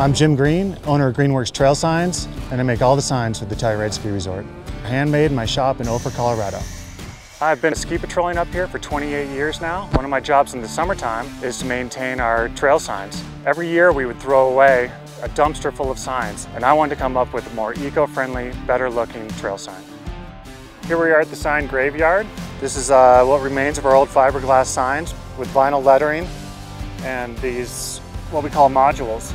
I'm Jim Greene, owner of Greenworks Trail Signs, and I make all the signs for the Telluride Ski Resort. Handmade in my shop in Ophir, Colorado. I've been ski patrolling up here for 28 years now. One of my jobs in the summertime is to maintain our trail signs. Every year we would throw away a dumpster full of signs, and I wanted to come up with a more eco-friendly, better-looking trail sign. Here we are at the sign graveyard. This is uh, what remains of our old fiberglass signs with vinyl lettering and these, what we call modules.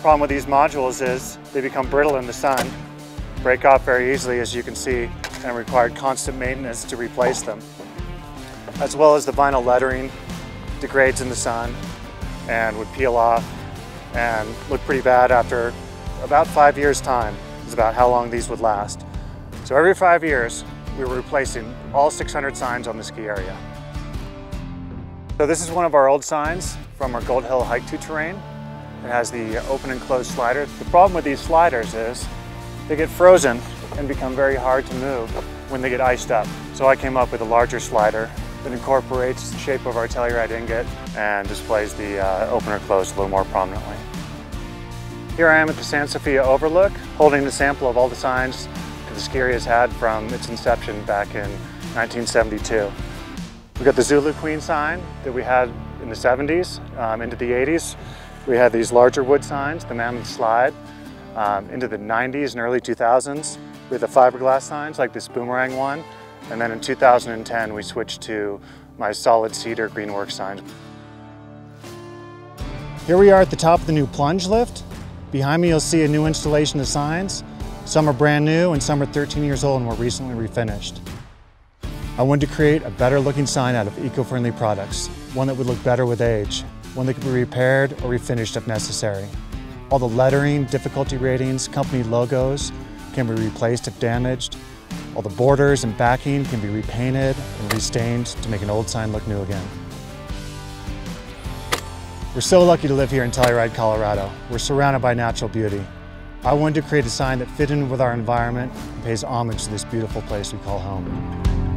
Problem with these modules is they become brittle in the sun, break off very easily as you can see, and required constant maintenance to replace them. As well as the vinyl lettering degrades in the sun and would peel off and look pretty bad after about five years time is about how long these would last. So every five years, we were replacing all 600 signs on the ski area. So this is one of our old signs from our Gold Hill Hike to terrain. It has the open and closed slider. The problem with these sliders is they get frozen and become very hard to move when they get iced up. So I came up with a larger slider that incorporates the shape of our Telluride ingot and displays the uh, open or closed a little more prominently. Here I am at the San Sophia Overlook, holding the sample of all the signs that the ski has had from its inception back in 1972. We've got the Zulu Queen sign that we had in the 70s um, into the 80s. We had these larger wood signs, the Mammoth Slide, um, into the 90s and early 2000s with the fiberglass signs like this boomerang one. And then in 2010, we switched to my solid cedar Greenworks sign. Here we are at the top of the new plunge lift. Behind me, you'll see a new installation of signs. Some are brand new and some are 13 years old and were recently refinished. I wanted to create a better looking sign out of eco-friendly products, one that would look better with age, one that could be repaired or refinished if necessary. All the lettering, difficulty ratings, company logos can be replaced if damaged. All the borders and backing can be repainted and restained to make an old sign look new again. We're so lucky to live here in Telluride, Colorado. We're surrounded by natural beauty. I wanted to create a sign that fit in with our environment and pays homage to this beautiful place we call home.